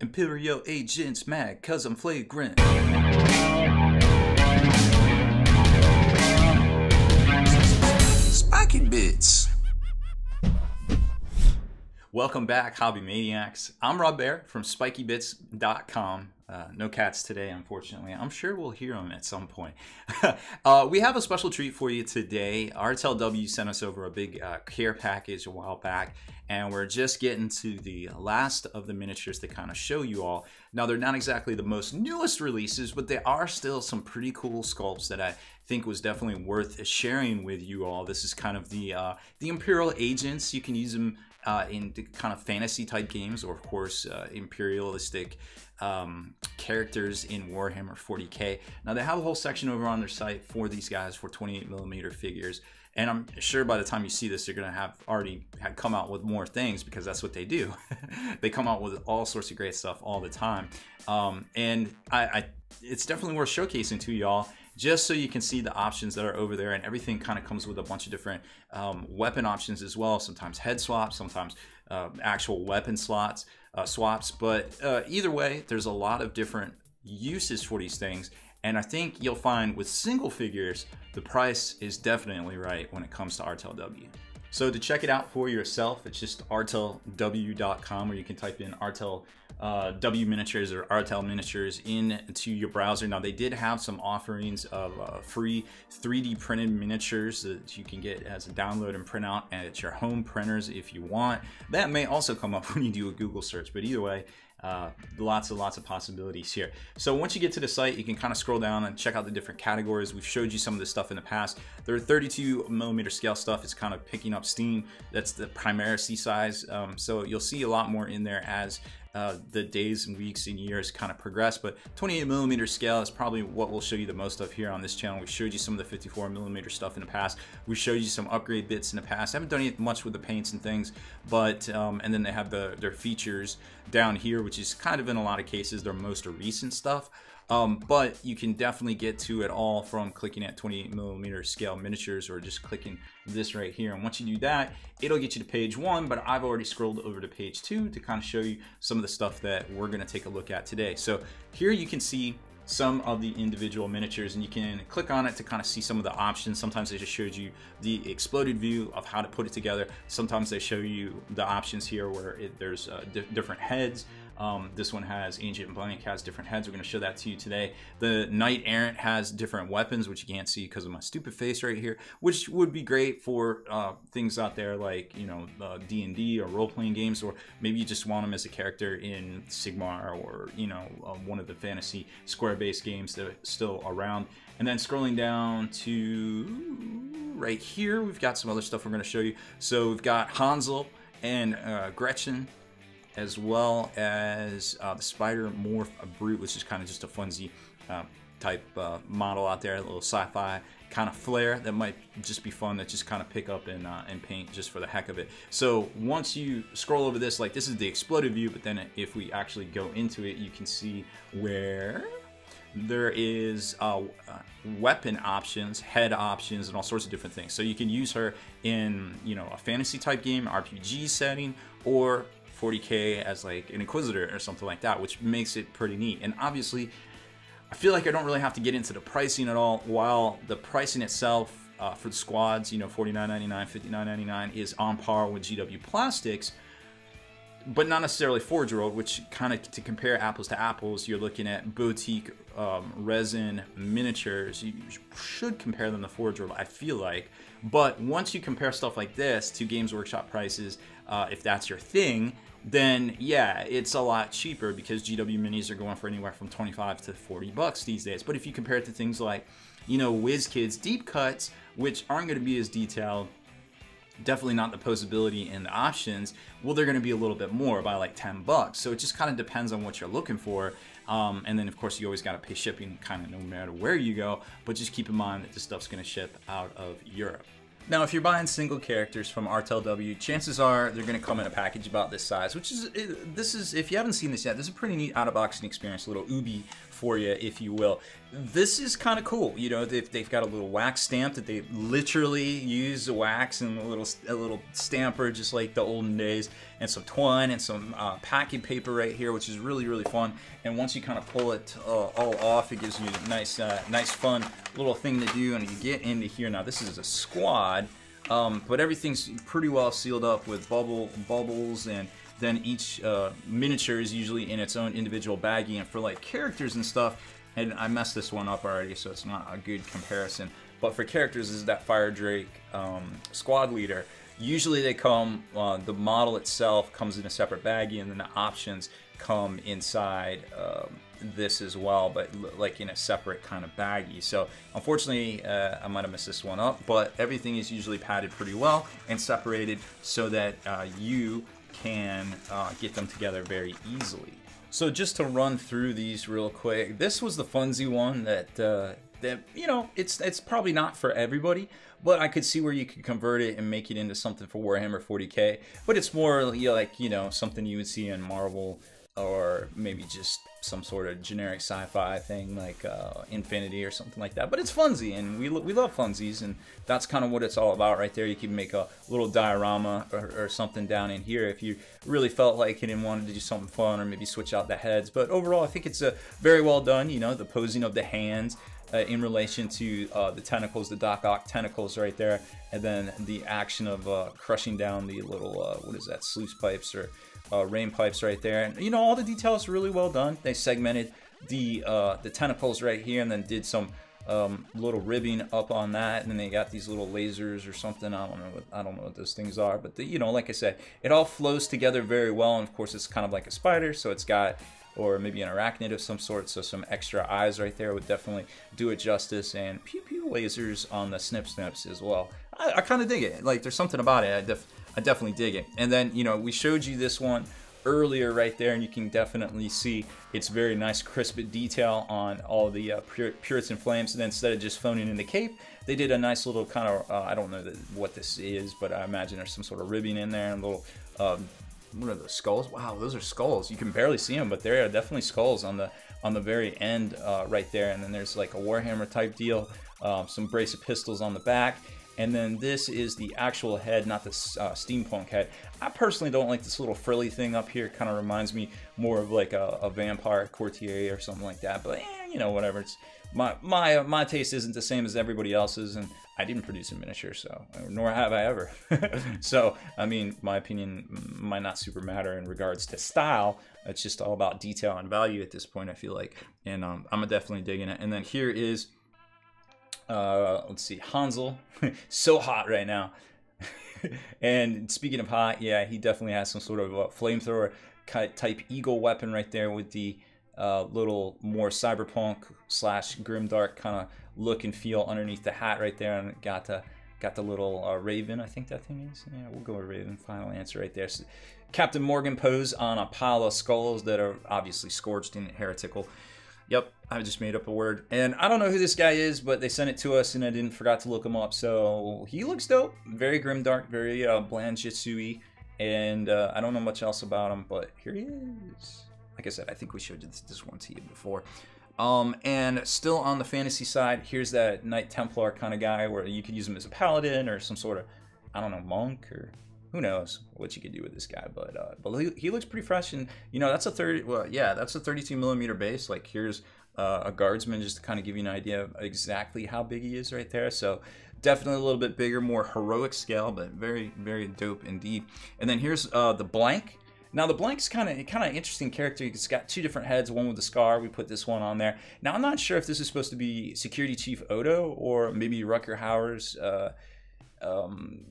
Imperial agents mad cause I'm flagrant. Spikey Bits. Welcome back, Hobby Maniacs. I'm Rob Baer from SpikeyBits.com. Uh, no cats today, unfortunately. I'm sure we'll hear them at some point. uh, we have a special treat for you today. Artel W sent us over a big uh, care package a while back, and we're just getting to the last of the miniatures to kind of show you all. Now, they're not exactly the most newest releases, but they are still some pretty cool sculpts that I think was definitely worth sharing with you all. This is kind of the uh, the Imperial agents. You can use them uh, in kind of fantasy type games, or of course, uh, imperialistic um, characters in Warhammer 40k. Now they have a whole section over on their site for these guys for 28 millimeter figures. And I'm sure by the time you see this, you're gonna have already had come out with more things because that's what they do. they come out with all sorts of great stuff all the time. Um, and I, I, it's definitely worth showcasing to y'all just so you can see the options that are over there and everything kind of comes with a bunch of different um, weapon options as well sometimes head swaps sometimes uh, actual weapon slots uh, swaps but uh, either way there's a lot of different uses for these things and I think you'll find with single figures the price is definitely right when it comes to Artel W. So to check it out for yourself, it's just artelw.com where you can type in Artel uh, W miniatures or Artel miniatures into your browser. Now they did have some offerings of uh, free 3D printed miniatures that you can get as a download and print out at your home printers if you want. That may also come up when you do a Google search, but either way, uh, lots and lots of possibilities here. So once you get to the site, you can kind of scroll down and check out the different categories. We've showed you some of this stuff in the past. There are 32 millimeter scale stuff. It's kind of picking up steam. That's the Primaris size. Um, so you'll see a lot more in there as uh, the days and weeks and years kind of progress. But 28 millimeter scale is probably what we'll show you the most of here on this channel. We showed you some of the 54 millimeter stuff in the past. We showed you some upgrade bits in the past. I haven't done much with the paints and things, but um, and then they have the their features down here, which is kind of in a lot of cases their most recent stuff. Um, but you can definitely get to it all from clicking at 28 millimeter scale miniatures or just clicking this right here. And once you do that, it'll get you to page one, but I've already scrolled over to page two to kind of show you some of the stuff that we're gonna take a look at today. So here you can see some of the individual miniatures and you can click on it to kind of see some of the options. Sometimes they just showed you the exploded view of how to put it together. Sometimes they show you the options here where it, there's uh, di different heads, um, this one has Ancient Blank has different heads. We're going to show that to you today. The Knight Errant has different weapons, which you can't see because of my stupid face right here, which would be great for uh, things out there like, you know, D&D uh, or role-playing games, or maybe you just want them as a character in Sigmar or, you know, uh, one of the fantasy square-based games that are still around. And then scrolling down to right here, we've got some other stuff we're going to show you. So we've got Hansel and uh, Gretchen as well as uh, the Spider Morph Brute, which is kind of just a funsy uh, type uh, model out there, a little sci-fi kind of flair that might just be fun that just kind of pick up and, uh, and paint just for the heck of it. So once you scroll over this, like this is the exploded view, but then if we actually go into it, you can see where there is uh, uh, weapon options, head options, and all sorts of different things. So you can use her in, you know, a fantasy type game, RPG setting, or 40k as like an Inquisitor or something like that, which makes it pretty neat. And obviously, I feel like I don't really have to get into the pricing at all, while the pricing itself uh, for the squads, you know, $49.99, $59.99 is on par with GW Plastics, but not necessarily Forge World, which kind of to compare apples to apples, you're looking at boutique um, resin miniatures. You should compare them to Forge World, I feel like. But once you compare stuff like this to Games Workshop prices, uh, if that's your thing, then yeah, it's a lot cheaper because GW minis are going for anywhere from 25 to 40 bucks these days. But if you compare it to things like, you know, WizKids deep cuts, which aren't going to be as detailed, definitely not the posability and the options, well, they're going to be a little bit more by like 10 bucks. So it just kind of depends on what you're looking for. Um, and then of course you always got to pay shipping kind of no matter where you go, but just keep in mind that this stuff's going to ship out of Europe. Now, if you're buying single characters from Artel W, chances are they're going to come in a package about this size, which is, this is, if you haven't seen this yet, this is a pretty neat out-of-boxing experience, a little ubi for you, if you will. This is kind of cool. You know, they've, they've got a little wax stamp that they literally use the wax and a little a little stamper, just like the olden days, and some twine and some uh, packing paper right here, which is really really fun. And once you kind of pull it uh, all off, it gives you a nice uh, nice fun little thing to do. And you get into here now. This is a squad. Um, but everything's pretty well sealed up with bubble bubbles and then each uh, miniature is usually in its own individual baggie. And for like characters and stuff, and I messed this one up already, so it's not a good comparison. But for characters, is that Fire Drake um, squad leader. Usually they come, uh, the model itself comes in a separate baggie, and then the options come inside um, this as well, but like in a separate kind of baggie. So unfortunately, uh, I might have messed this one up, but everything is usually padded pretty well and separated so that uh, you can uh, get them together very easily. So just to run through these real quick, this was the Funzy one that uh, that you know it's it's probably not for everybody, but I could see where you could convert it and make it into something for Warhammer 40k. But it's more you know, like you know something you would see in Marvel or maybe just some sort of generic sci-fi thing like uh, Infinity or something like that. But it's funsy, and we, we love funsies, and that's kind of what it's all about right there. You can make a little diorama or, or, something down in here if you really felt like it and wanted to do something fun or maybe switch out the heads. But overall, I think it's a very well done. You know, the posing of the hands. Uh, in relation to uh, the tentacles, the Doc Ock tentacles right there, and then the action of uh, crushing down the little, uh, what is that, sluice pipes or uh, rain pipes right there. And you know, all the details really well done. They segmented the uh, the tentacles right here and then did some um, little ribbing up on that, and then they got these little lasers or something. I don't know. What, I don't know what those things are, but the, you know, like I said, it all flows together very well. And of course, it's kind of like a spider, so it's got or maybe an arachnid of some sort. So some extra eyes right there would definitely do it justice. And pew pew lasers on the snip snips as well. I, I kind of dig it. Like there's something about it. I def I definitely dig it. And then, you know, we showed you this one earlier right there and you can definitely see it's very nice crisp detail on all the uh, Pur Puritan flames and then instead of just phoning in the cape they did a nice little kind of uh, I don't know what this is but I imagine there's some sort of ribbing in there and a little um, what are the skulls wow those are skulls you can barely see them but there are definitely skulls on the on the very end uh, right there and then there's like a Warhammer type deal um, some brace of pistols on the back and then this is the actual head, not the uh, steampunk head. I personally don't like this little frilly thing up here. Kind of reminds me more of like a, a vampire courtier or something like that. But eh, you know, whatever. It's my my my taste isn't the same as everybody else's, and I didn't produce a miniature, so nor have I ever. so I mean, my opinion might not super matter in regards to style. It's just all about detail and value at this point. I feel like, and um, I'm definitely digging it. And then here is uh, let's see, Hansel, so hot right now. and speaking of hot, yeah, he definitely has some sort of a flamethrower type eagle weapon right there with the uh, little more cyberpunk slash grimdark kind of look and feel underneath the hat right there, and got the got the little uh, raven. I think that thing is. Yeah, we'll go with raven. Final answer right there. So, Captain Morgan pose on a pile of skulls that are obviously scorched and heretical. Yep, I just made up a word. And I don't know who this guy is, but they sent it to us and I didn't forgot to look him up. So he looks dope. Very grimdark, very uh, bland Jitsui. And uh, I don't know much else about him, but here he is. Like I said, I think we showed this, this one to you before. Um, and still on the fantasy side, here's that Knight Templar kind of guy where you could use him as a paladin or some sort of, I don't know, monk or who knows what you could do with this guy but uh but he, he looks pretty fresh and you know that's a 30 well yeah that's a 32 millimeter base. Like here's uh, a guardsman just to kind of give you an idea of exactly how big he is right there. So definitely a little bit bigger more heroic scale but very very dope indeed. And then here's uh the blank now the blank's kind of kind of interesting character. It's got two different heads, one with the scar. We put this one on there. Now I'm not sure if this is supposed to be Security Chief Odo or maybe Rutger Hauer's uh, um,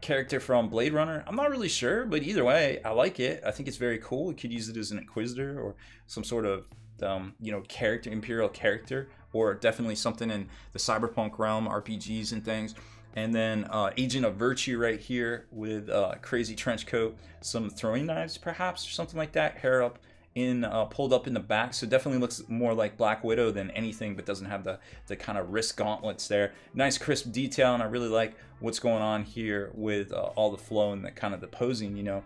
character from Blade Runner. I'm not really sure, but either way, I like it. I think it's very cool. You could use it as an Inquisitor or some sort of um, you know character, Imperial character, or definitely something in the cyberpunk realm, RPGs and things. And then uh, Agent of Virtue right here with a uh, crazy trench coat, some throwing knives perhaps, or something like that, hair up in uh, pulled up in the back, so definitely looks more like Black Widow than anything, but doesn't have the the kind of wrist gauntlets there. Nice crisp detail, and I really like what's going on here with uh, all the flow and the kind of the posing, you know.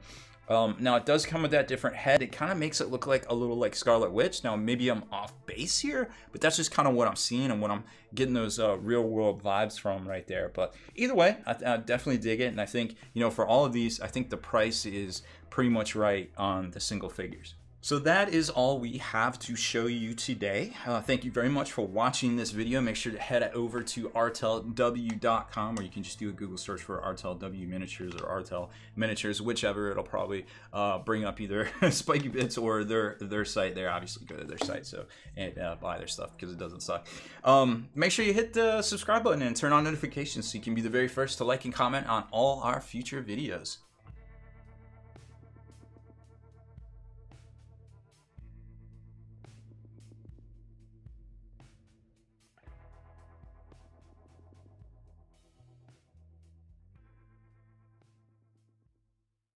Um, now it does come with that different head. It kind of makes it look like a little like Scarlet Witch. Now maybe I'm off base here, but that's just kind of what I'm seeing and what I'm getting those uh, real world vibes from right there. But either way, I, I, definitely dig it, and I think you know for all of these, I think the price is pretty much right on the single figures. So that is all we have to show you today. Uh, thank you very much for watching this video. Make sure to head over to artelw.com where you can just do a Google search for Artel W Miniatures or Artel Miniatures, whichever. It'll probably uh, bring up either Spikey Bits or their their site there. Obviously, go to their site so and uh, buy their stuff because it doesn't suck. Um, make sure you hit the subscribe button and turn on notifications so you can be the very first to like and comment on all our future videos.